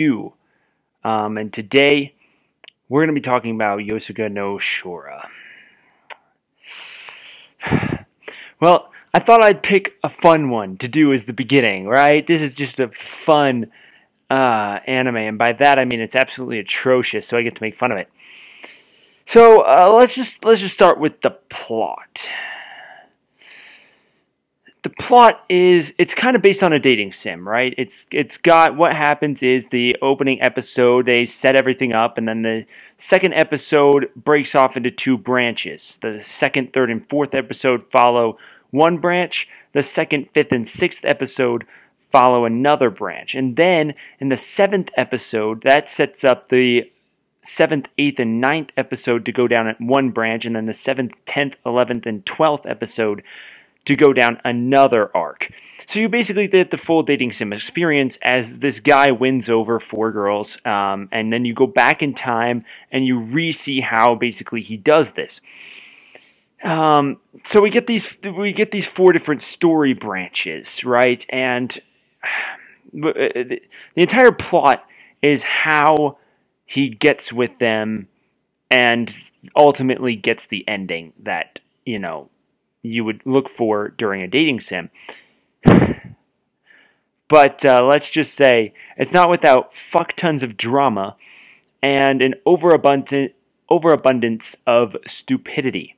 U. Um, and today we're going to be talking about Yosuga no Sora. well, I thought I'd pick a fun one to do as the beginning, right? This is just a fun uh, anime, and by that I mean it's absolutely atrocious, so I get to make fun of it. So uh, let's just let's just start with the plot the plot is it's kind of based on a dating sim, right? It's it's got what happens is the opening episode they set everything up and then the second episode breaks off into two branches. The second, third and fourth episode follow one branch, the second, fifth and sixth episode follow another branch. And then in the seventh episode, that sets up the seventh, eighth, and ninth episode to go down at one branch, and then the seventh, tenth, eleventh, and twelfth episode to go down another arc. So you basically get the full dating sim experience as this guy wins over four girls, um, and then you go back in time and you re-see how basically he does this. Um, so we get these we get these four different story branches, right? And the, the entire plot is how he gets with them and ultimately gets the ending that you know you would look for during a dating sim. but uh, let's just say it's not without fuck tons of drama and an overabundant overabundance of stupidity.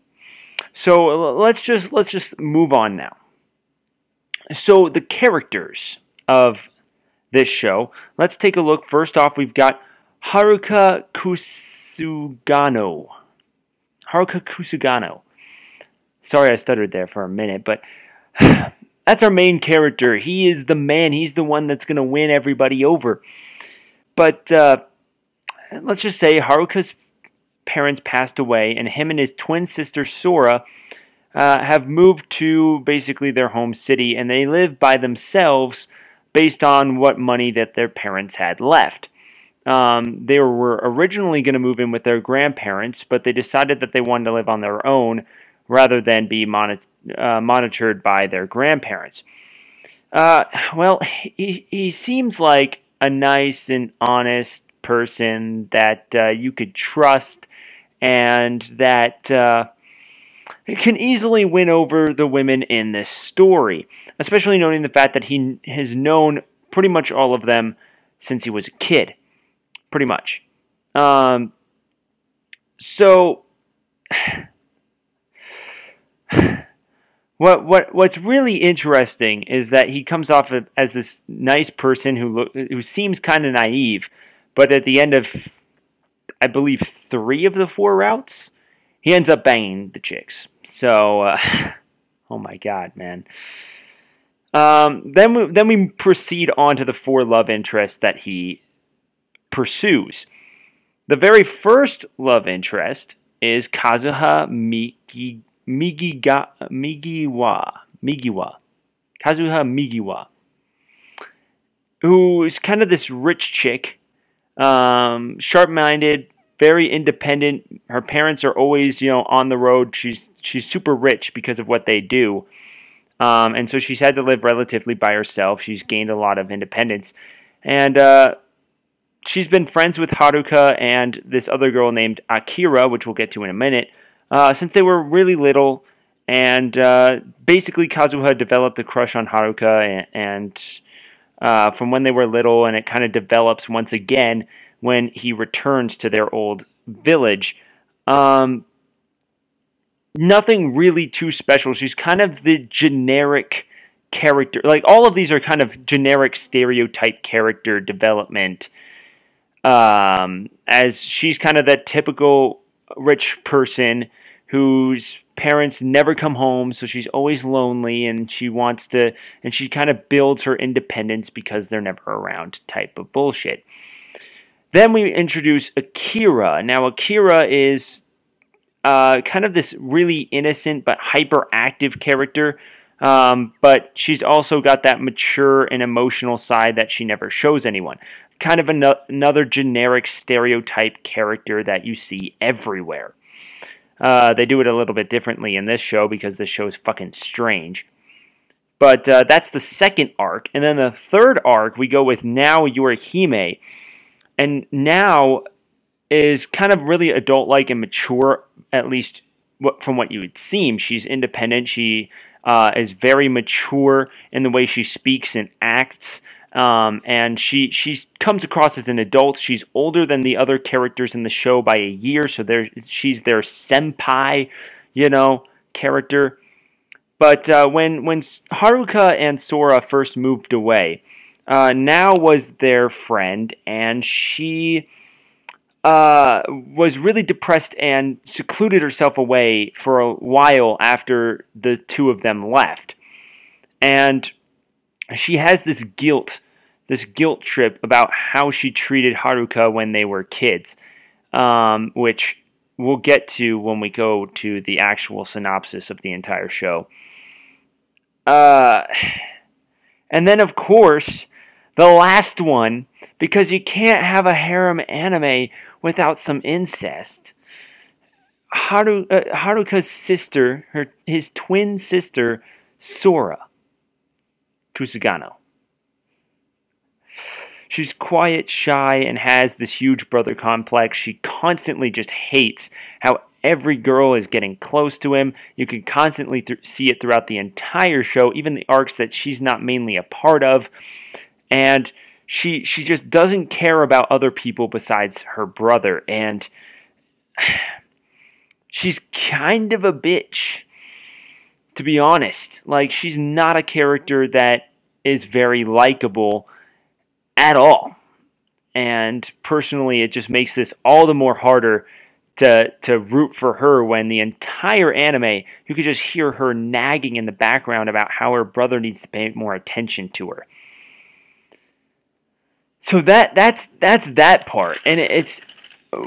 So let's just let's just move on now. So the characters of this show. Let's take a look. First off, we've got Haruka Kasugano. Haruka Kasugano. Sorry I stuttered there for a minute, but that's our main character. He is the man. He's the one that's going to win everybody over. But uh, let's just say Haruka's parents passed away, and him and his twin sister Sora uh, have moved to basically their home city, and they live by themselves based on what money that their parents had left. Um, they were originally going to move in with their grandparents, but they decided that they wanted to live on their own rather than be uh, monitored by their grandparents. Uh, well, he, he seems like a nice and honest person that uh, you could trust and that uh, can easily win over the women in this story, especially noting the fact that he has known pretty much all of them since he was a kid. Pretty much. Um, so what what what's really interesting is that he comes off as this nice person who look, who seems kind of naive, but at the end of I believe three of the four routes, he ends up banging the chicks. So, uh, oh my god, man. Um, then we then we proceed on to the four love interests that he pursues. The very first love interest is Kazuha Miki Migiga, Migiwa, Migiwa, Kazuha Migiwa, who is kind of this rich chick, um, sharp-minded, very independent. Her parents are always, you know, on the road. She's she's super rich because of what they do, um, and so she's had to live relatively by herself. She's gained a lot of independence, and uh, she's been friends with Haruka and this other girl named Akira, which we'll get to in a minute uh, since they were really little. And uh, basically, Kazuha developed a crush on Haruka, and, and uh, from when they were little, and it kind of develops once again when he returns to their old village. Um, nothing really too special. She's kind of the generic character. Like all of these are kind of generic stereotype character development. Um, as she's kind of that typical rich person whose parents never come home, so she's always lonely and she wants to, and she kind of builds her independence because they're never around type of bullshit. Then we introduce Akira. Now, Akira is uh, kind of this really innocent but hyperactive character, um, but she's also got that mature and emotional side that she never shows anyone. Kind of an- another generic stereotype character that you see everywhere. Uh, they do it a little bit differently in this show because this show is fucking strange. But uh, that's the second arc. And then the third arc, we go with Nao Yorihime. and Nao is kind of really adult like and mature, at least from what you would seem. She's independent. She uh, is very mature in the way she speaks and acts. Um, and she she comes across as an adult. She's older than the other characters in the show by a year, so there she's their senpai, you know, character. But uh, when when Haruka and Sora first moved away, uh, Nao was their friend, and she uh, was really depressed and secluded herself away for a while after the two of them left. And she has this guilt, this guilt trip about how she treated Haruka when they were kids, um, which we'll get to when we go to the actual synopsis of the entire show. Uh, and then, of course, the last one, because you can't have a harem anime without some incest. Haru, uh, Haruka's sister, her his twin sister, Sora Kasugano. She's quiet, shy, and has this huge brother complex. She constantly just hates how every girl is getting close to him. You can constantly see it throughout the entire show, even the arcs that she's not mainly a part of. And she she just doesn't care about other people besides her brother and she's kind of a bitch to be honest like she's not a character that is very likable at all. And personally it just makes this all the more harder to to root for her when the entire anime you could just hear her nagging in the background about how her brother needs to pay more attention to her. So that that's that's that part, and it's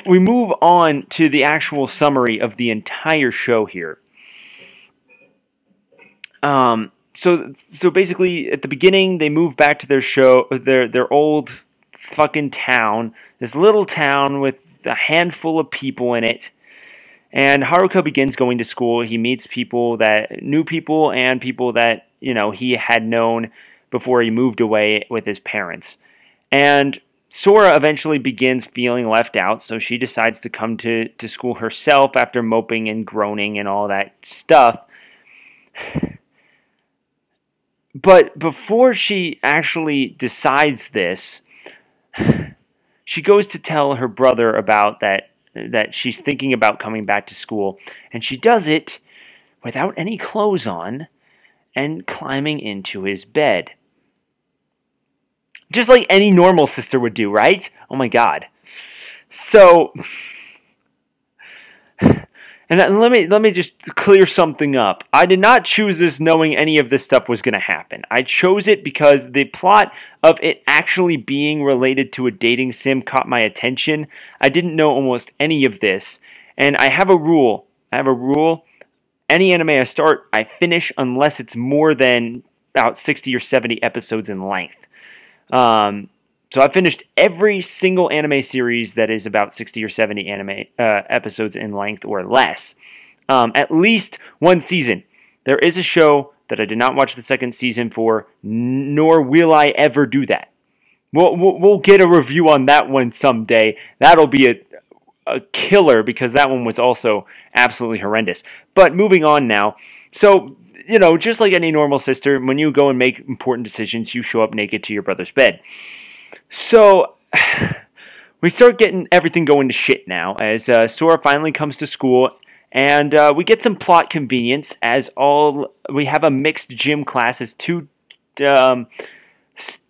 we move on to the actual summary of the entire show here. Um, so so basically, at the beginning, they move back to their show, their their old fucking town, this little town with a handful of people in it. And Haruka begins going to school. He meets people that new people and people that you know he had known before he moved away with his parents. And Sora eventually begins feeling left out, so she decides to come to, to school herself after moping and groaning and all that stuff. But before she actually decides this, she goes to tell her brother about that that she's thinking about coming back to school, and she does it without any clothes on and climbing into his bed. Just like any normal sister would do, right? Oh my god. So and let me let me just clear something up. I did not choose this knowing any of this stuff was going to happen. I chose it because the plot of it actually being related to a dating sim caught my attention. I didn't know almost any of this, and I have a rule. I have a rule. Any anime I start, I finish unless it's more than about 60 or 70 episodes in length. Um, so I've finished every single anime series that is about 60 or 70 anime uh, episodes in length or less. Um, at least one season. There is a show that I did not watch the second season for, nor will I ever do that. We'll, we'll, we'll get a review on that one someday. That'll be a, a killer because that one was also absolutely horrendous. But moving on now. So you know, just like any normal sister, when you go and make important decisions, you show up naked to your brother's bed. So we start getting everything going to shit now as uh, Sora finally comes to school, and uh, we get some plot convenience as all we have a mixed gym class as two um,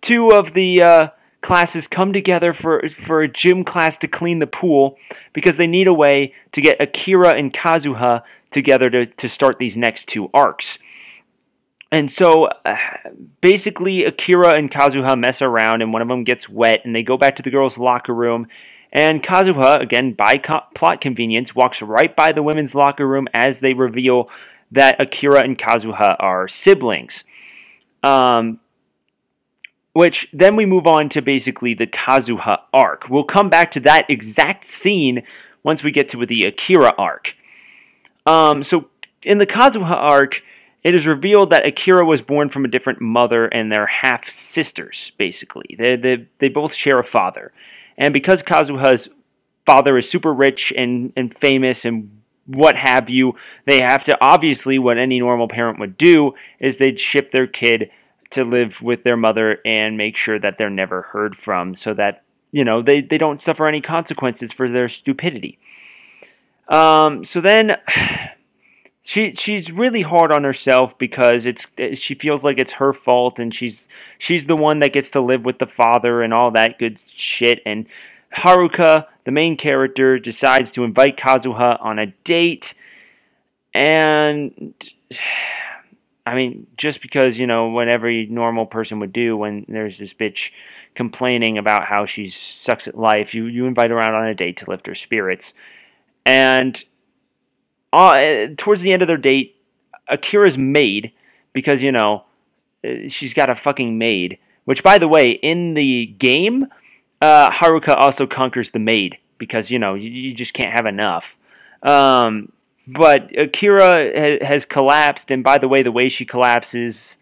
two of the uh, classes come together for for a gym class to clean the pool because they need a way to get Akira and Kazuha together to, to start these next two arcs. And so uh, basically, Akira and Kazuha mess around, and one of them gets wet, and they go back to the girls' locker room. And Kazuha, again, by co- plot convenience, walks right by the women's locker room as they reveal that Akira and Kazuha are siblings. Um, which then we move on to basically the Kazuha arc. We'll come back to that exact scene once we get to the Akira arc. Um, so in the Kazuha arc, it is revealed that Akira was born from a different mother and they're half sisters, basically. They, they, they both share a father. And because Kazuha's father is super rich and, and famous and what have you, they have to obviously what any normal parent would do is they'd ship their kid to live with their mother and make sure that they're never heard from so that you know they, they don't suffer any consequences for their stupidity. Um, so then she she's really hard on herself because it's she feels like it's her fault and she's she's the one that gets to live with the father and all that good shit. And Haruka, the main character, decides to invite Kazuha on a date. And I mean just because you know what every normal person would do when there's this bitch complaining about how she sucks at life you you invite her out on a date to lift her spirits. And uh, towards the end of their date, Akira's maid, because, you know, uh, she's got a fucking maid. Which, by the way, in the game, uh, Haruka also conquers the maid, because, you know, you, you just can't have enough. Um, but Akira ha- has collapsed, and by the way, the way she collapses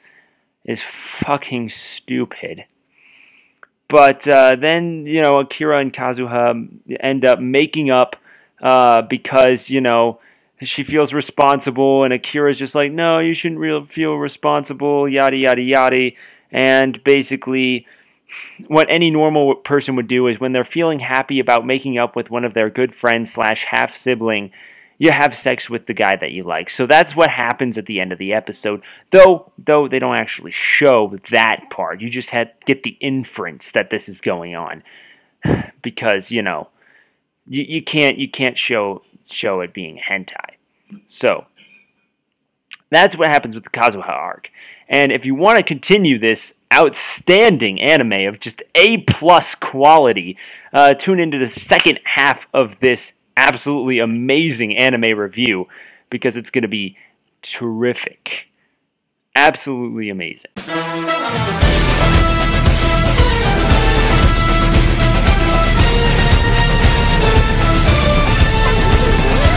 is fucking stupid. But uh, then, you know, Akira and Kazuha end up making up uh, because, you know, she feels responsible, and Akira's just like, no, you shouldn't real feel responsible, yada yada yada. And basically, what any normal person would do is when they're feeling happy about making up with one of their good friends slash half sibling, you have sex with the guy that you like. So that's what happens at the end of the episode. Though though they don't actually show that part. You just had get the inference that this is going on. Because, you know, you, you can't you can't show show it being hentai. So that's what happens with the Kazuha arc. And if you want to continue this outstanding anime of just A plus quality, uh, tune into the second half of this absolutely amazing anime review because it's going to be terrific. Absolutely amazing.